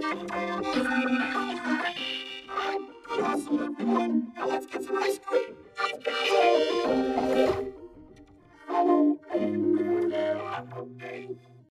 Let's get some ice cream.